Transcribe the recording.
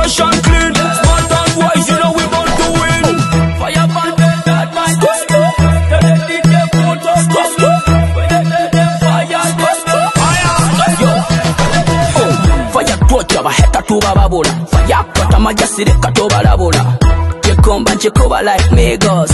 fresh and clean. Smart and wise, you know we born to win. Fire burn them, bad man. Tell them DJ put us to sleep. When they tell them fire, let's go. Fire, yo. Oh, fire twotya baheta tubababula fire kwata majasireka and jekomba njekuba like migos